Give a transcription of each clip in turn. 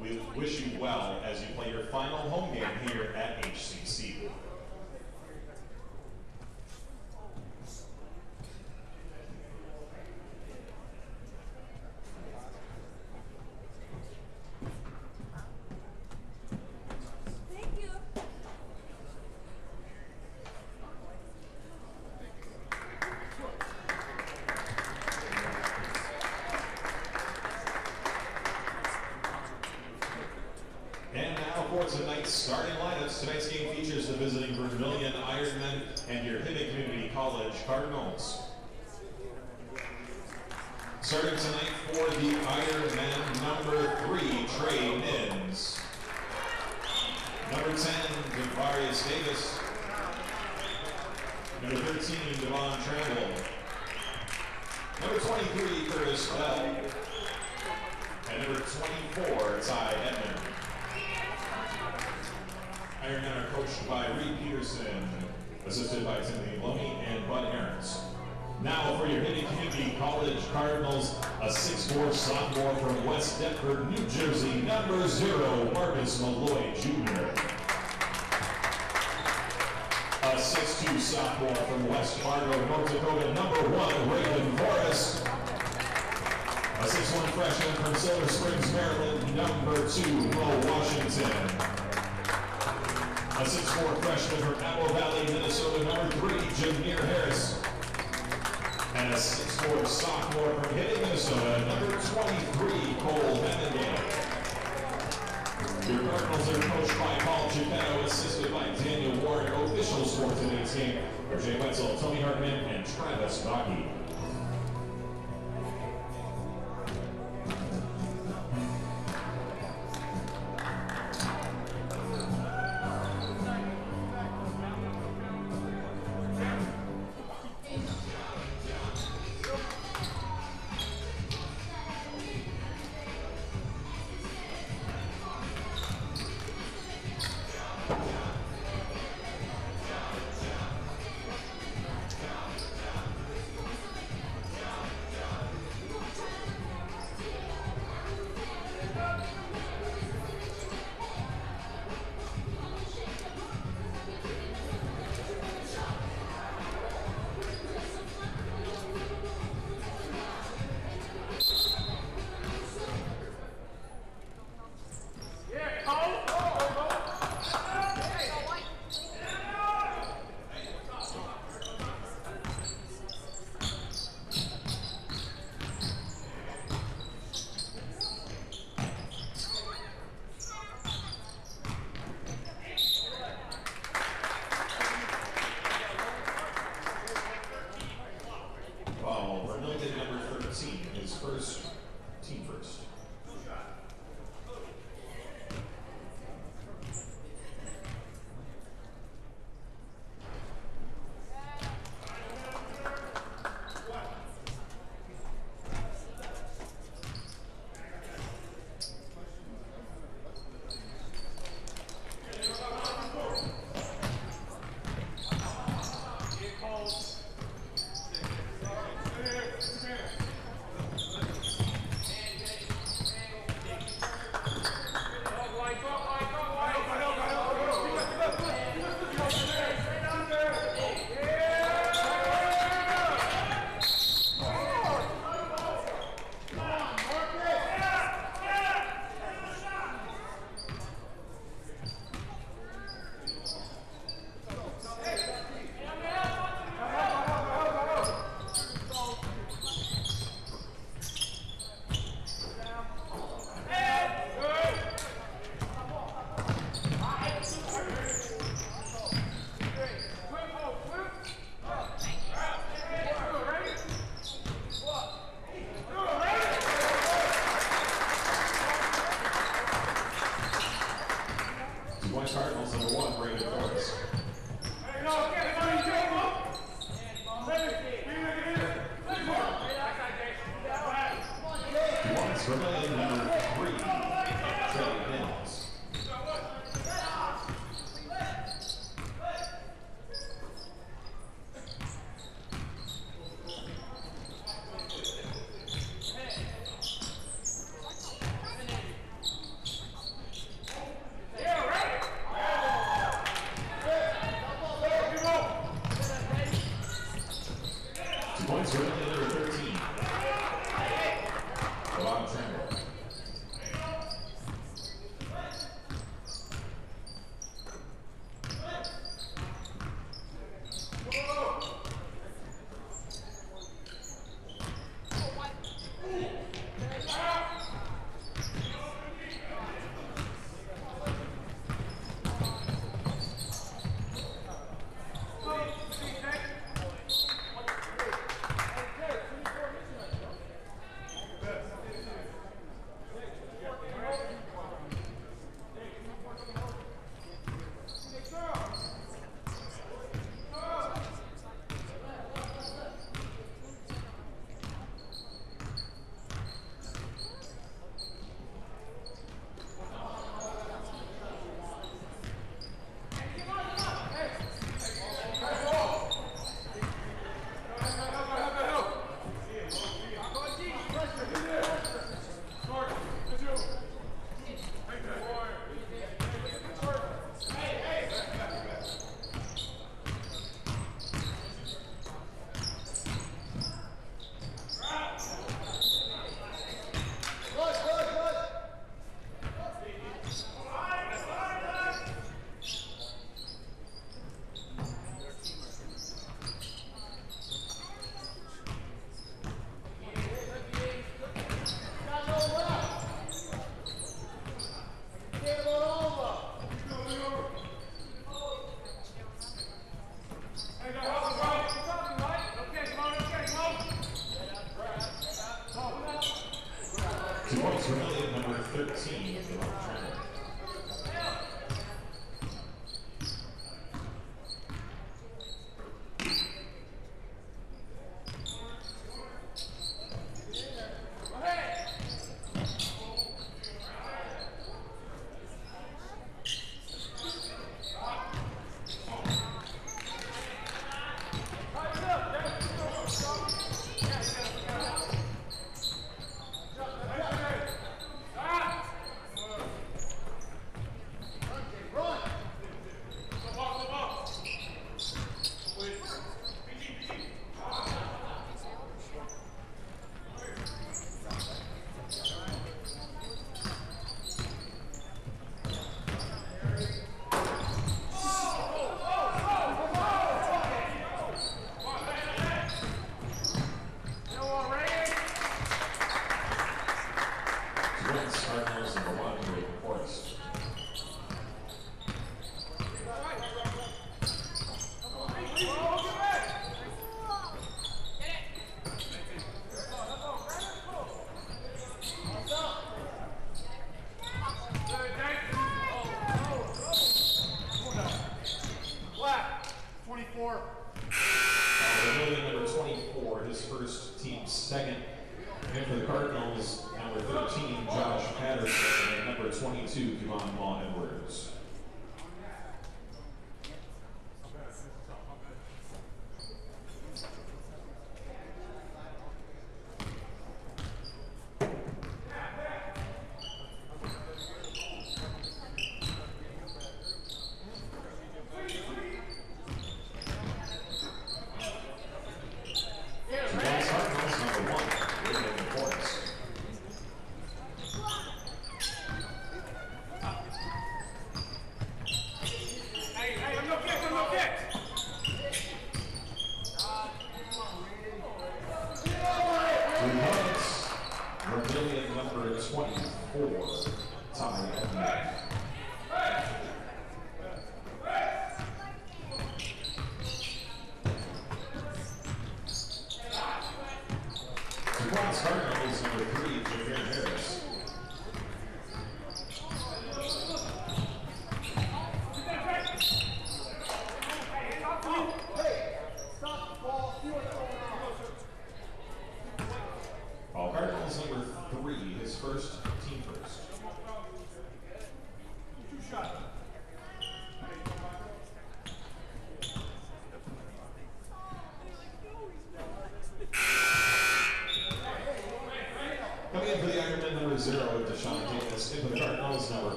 We wish you well as you play your final home game here at HCC.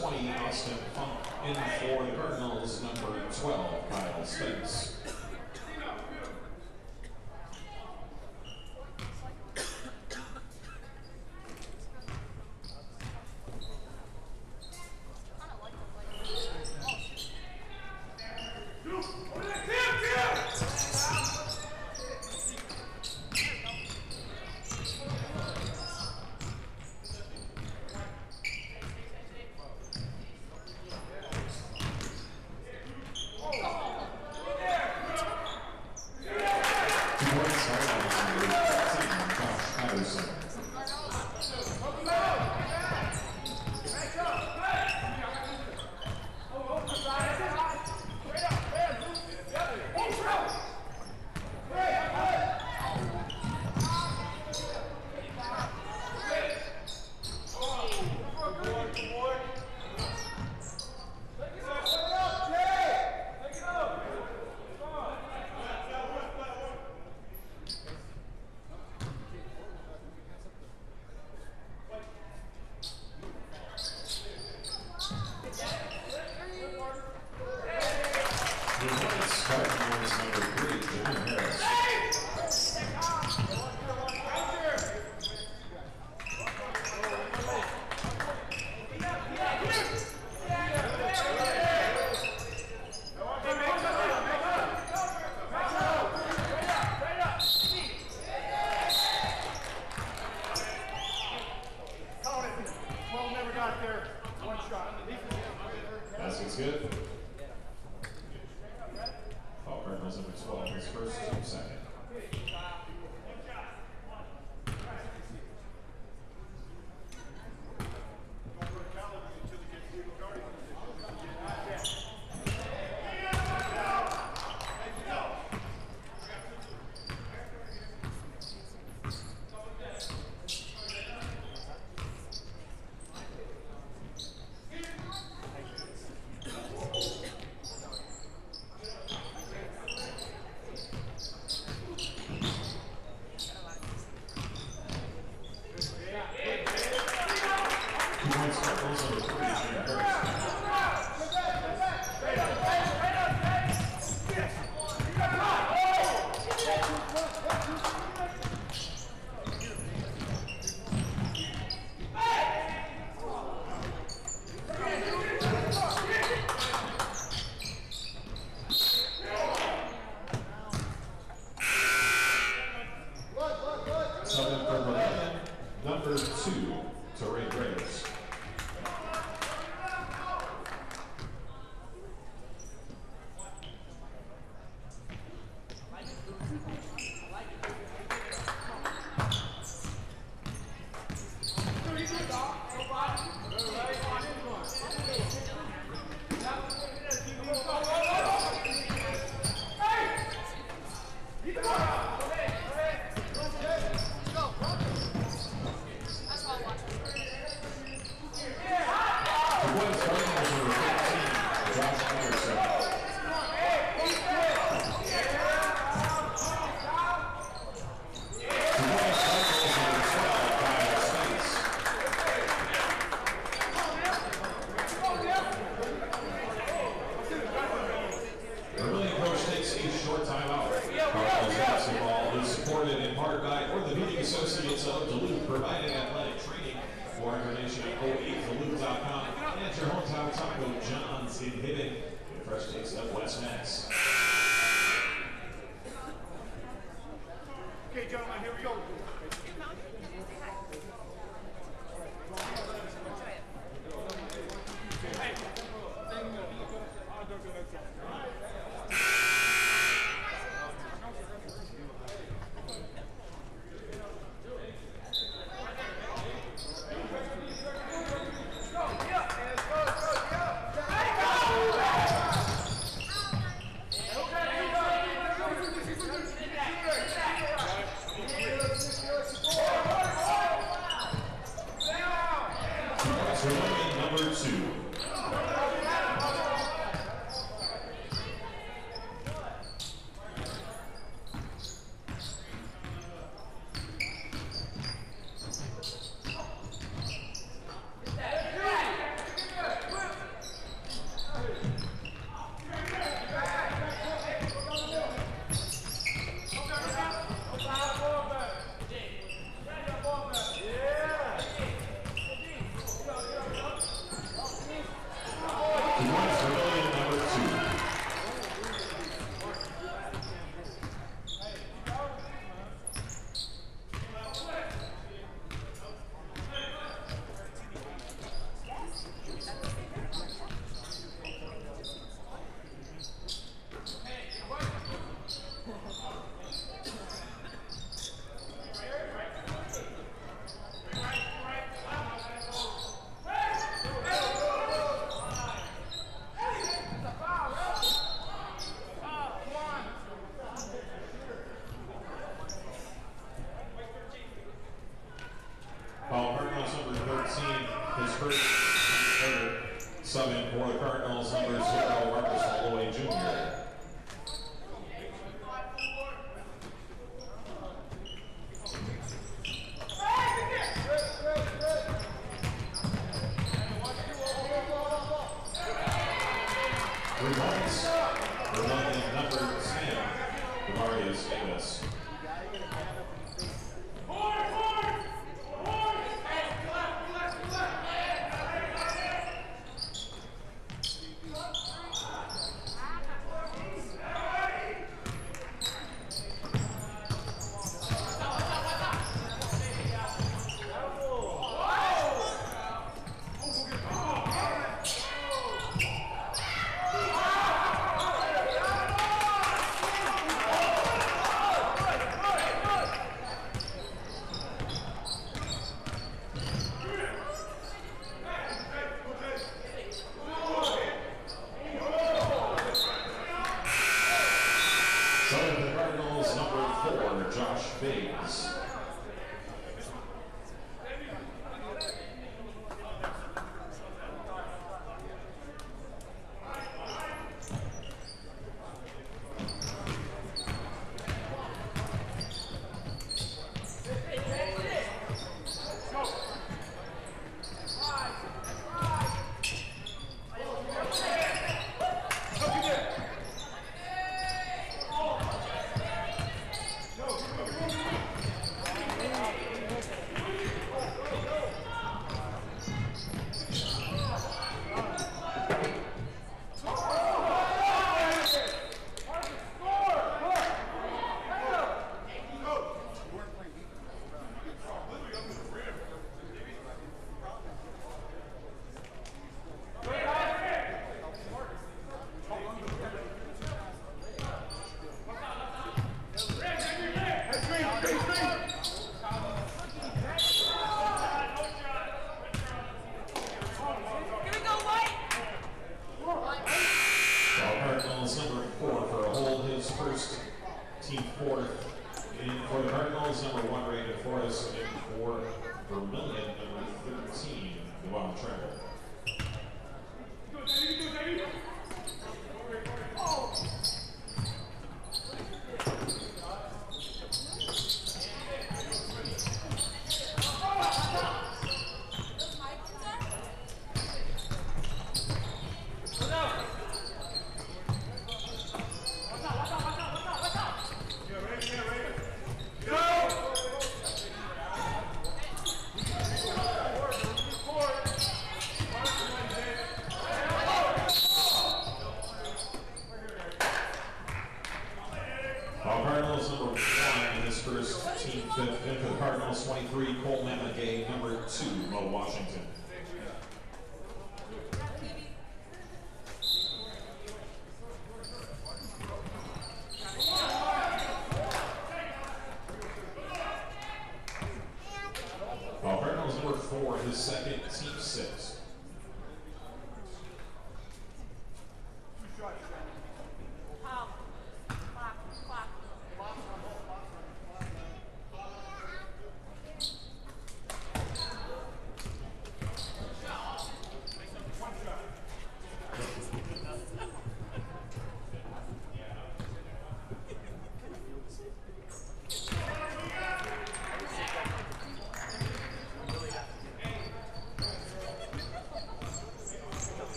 20, Austin Funk. In for the Cardinals, number 12, Kyle Spence. Five minus number three, Jim Harris.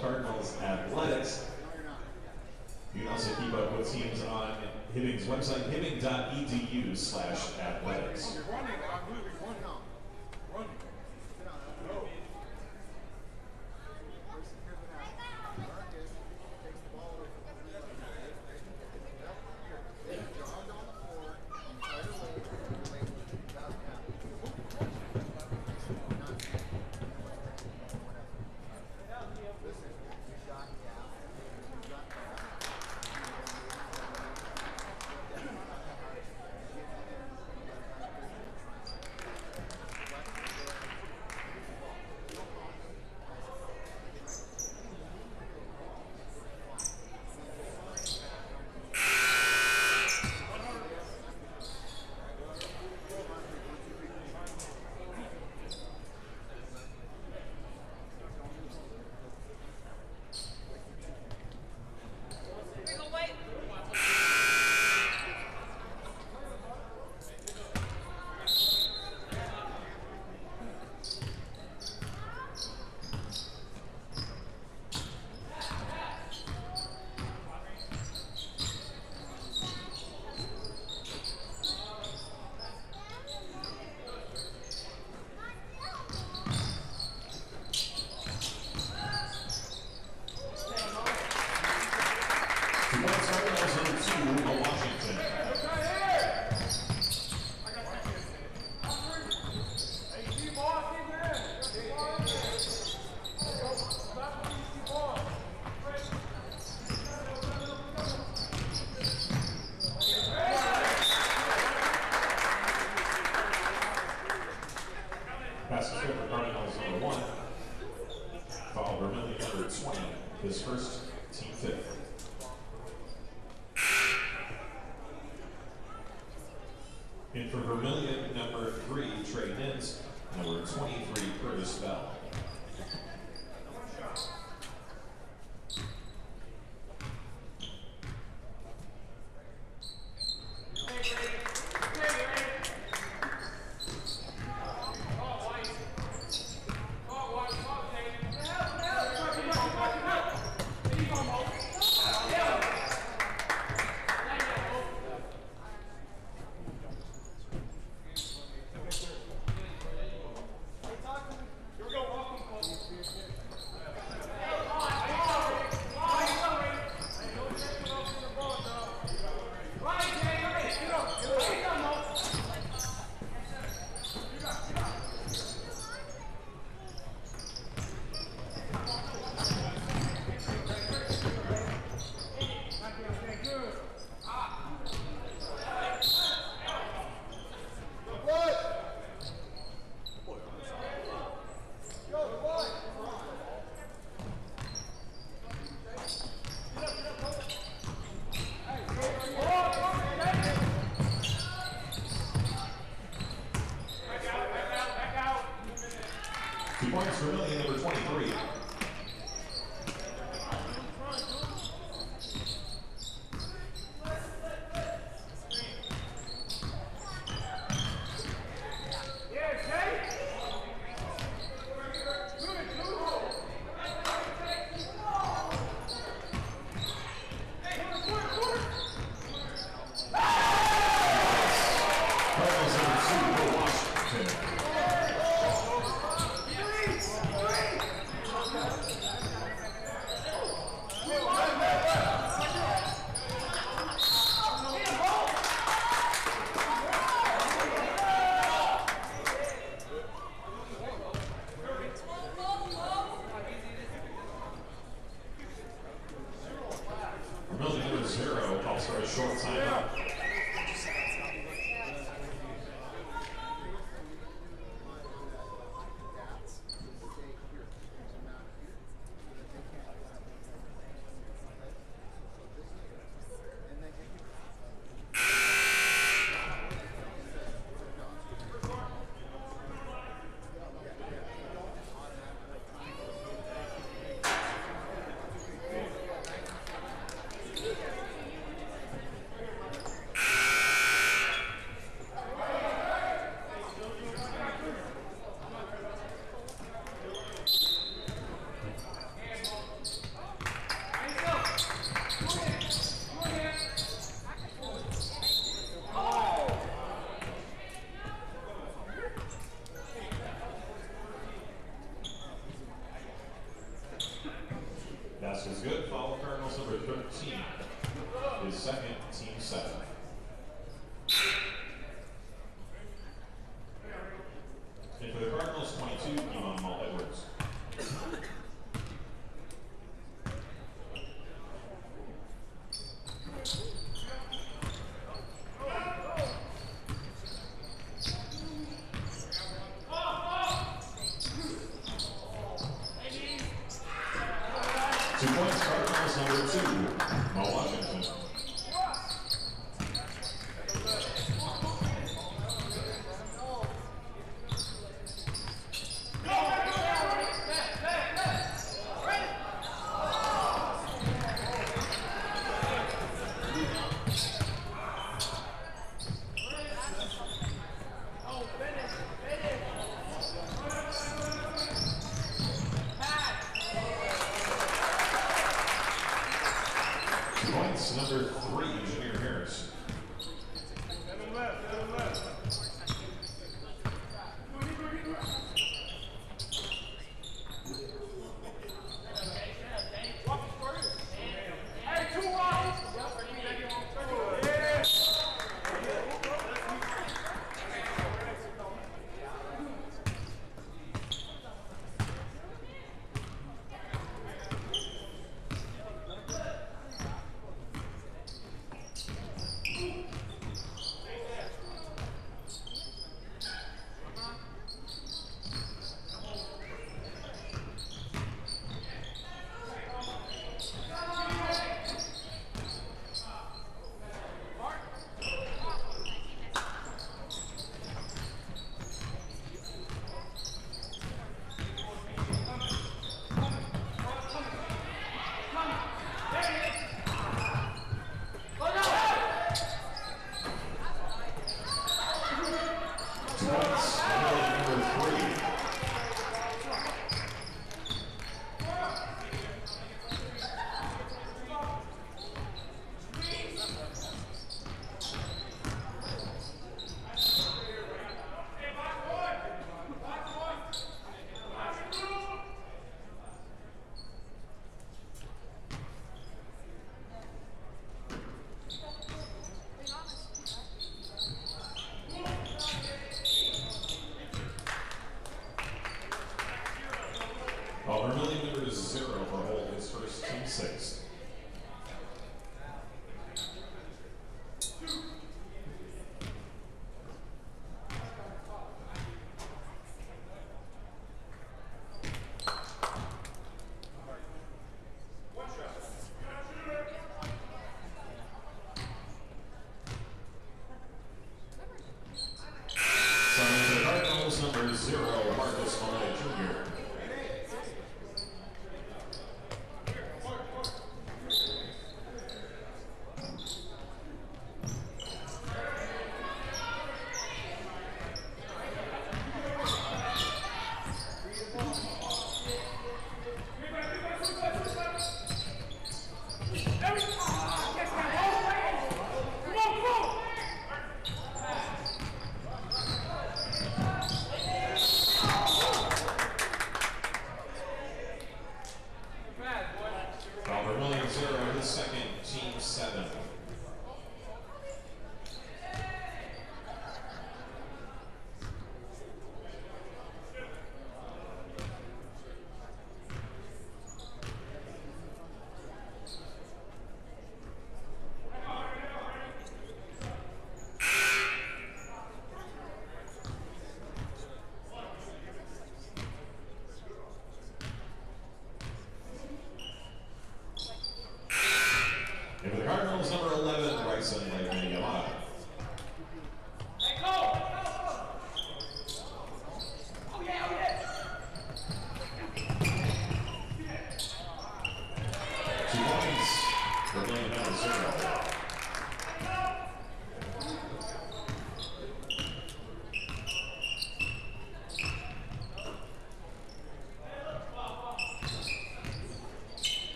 Cardinals athletics. You can also keep up with teams on Hibbing's website, hibbing.edu slash athletics.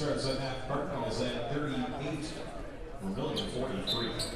Starts at half Cardinals at 38, Vermilion 43.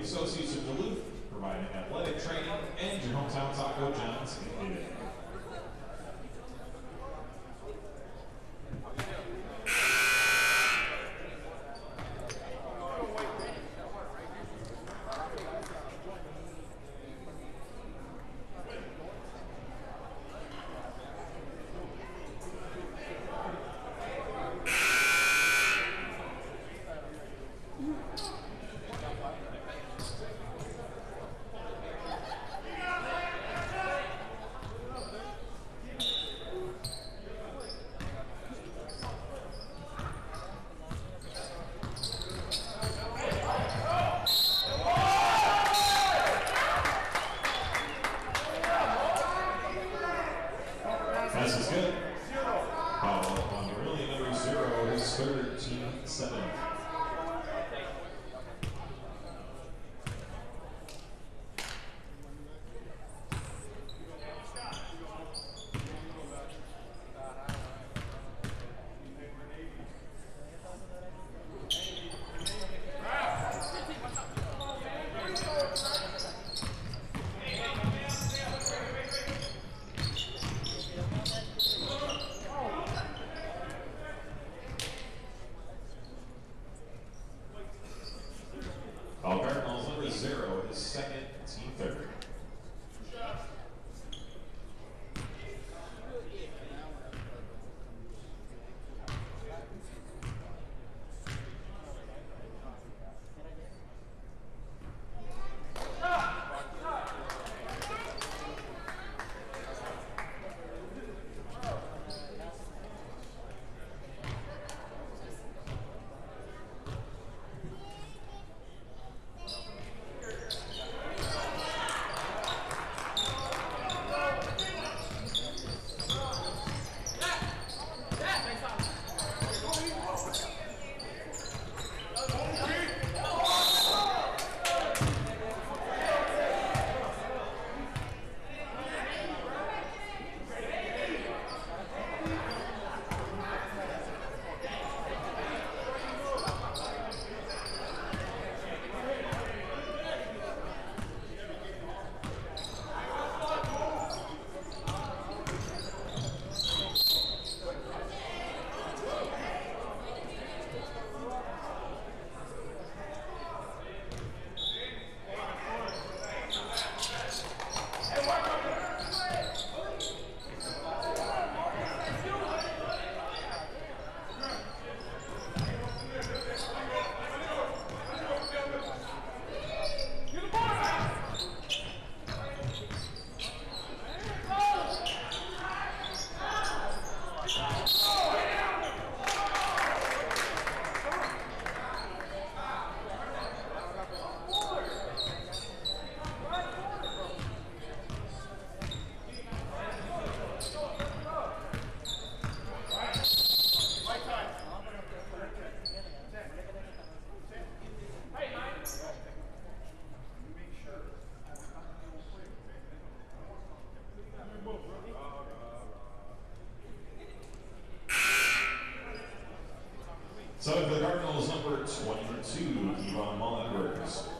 associates of Side for the Cardinals, number 22, Yvonne Mollenbergs.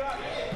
Lawrence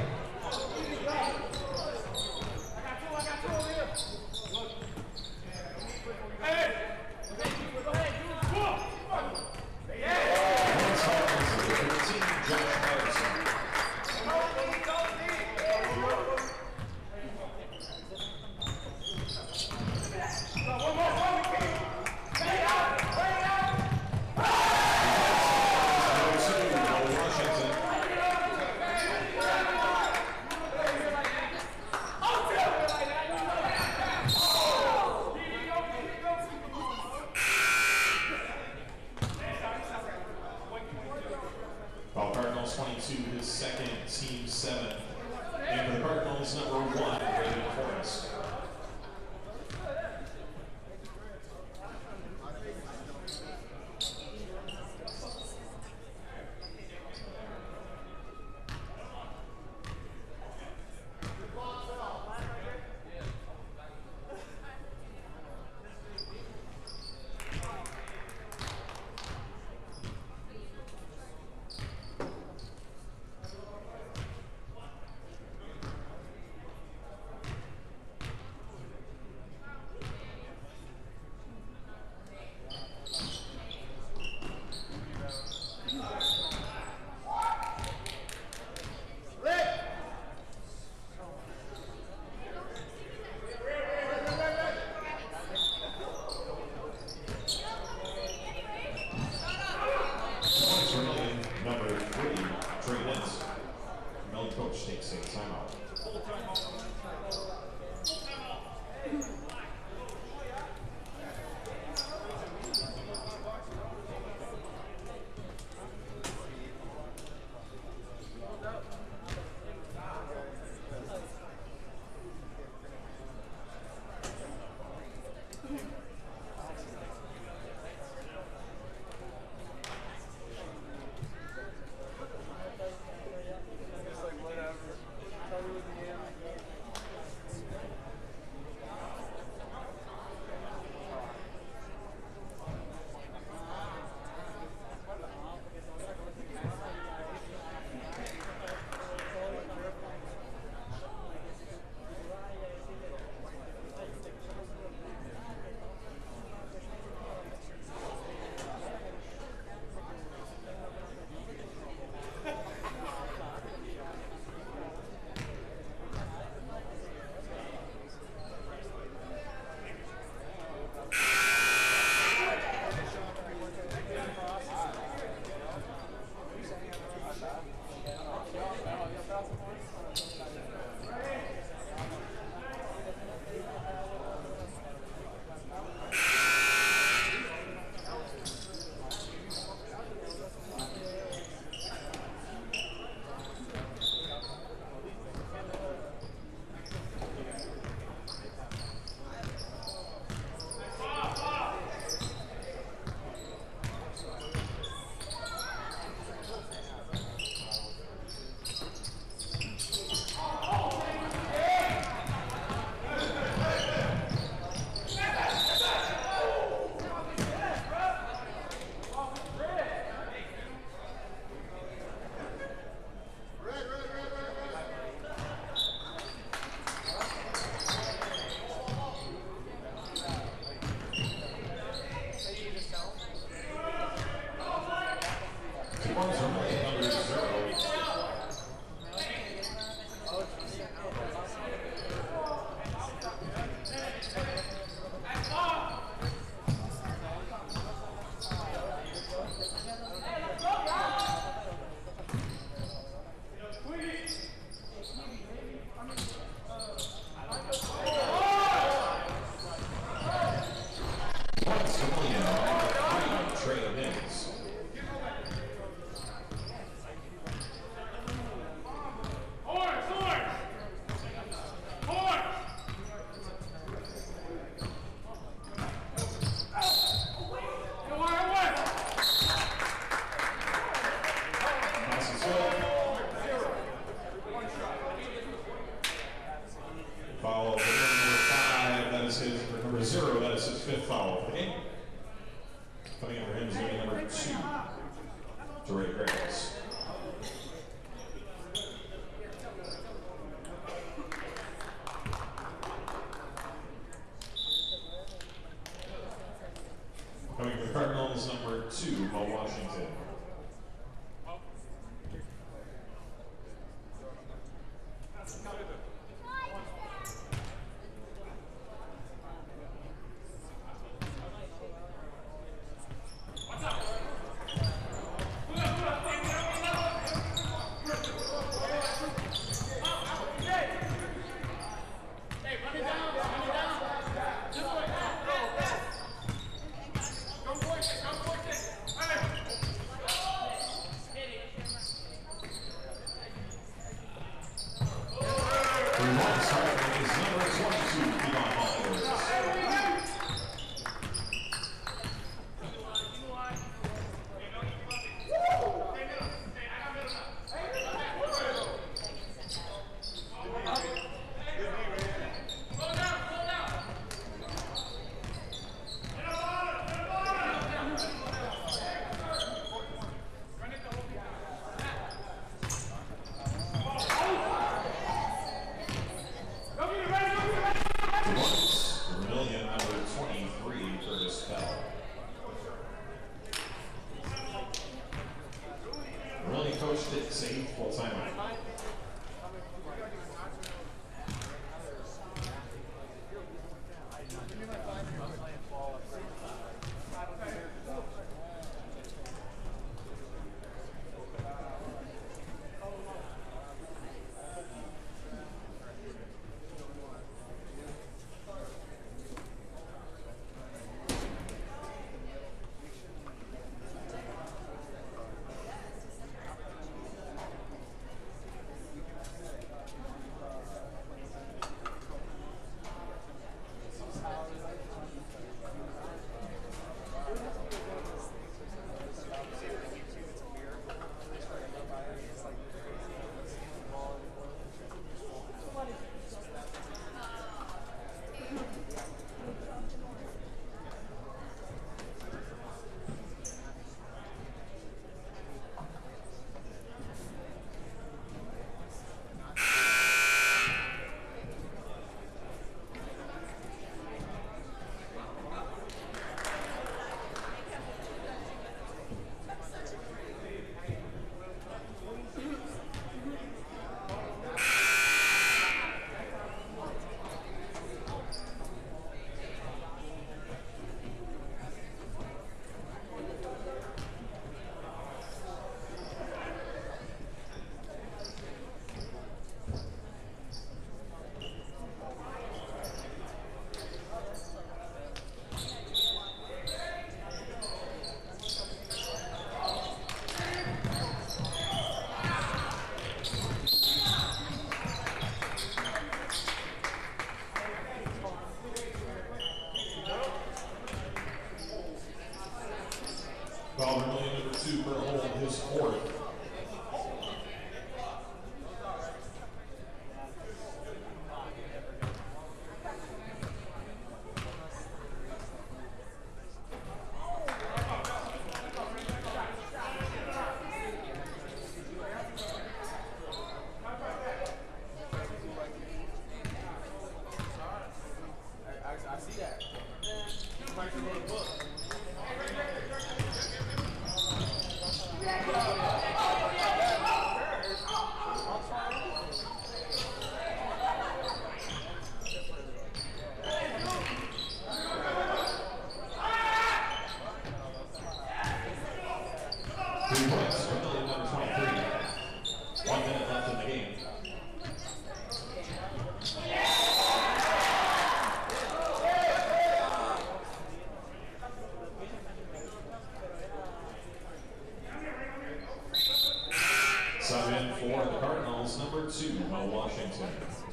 Two, Mo Washington.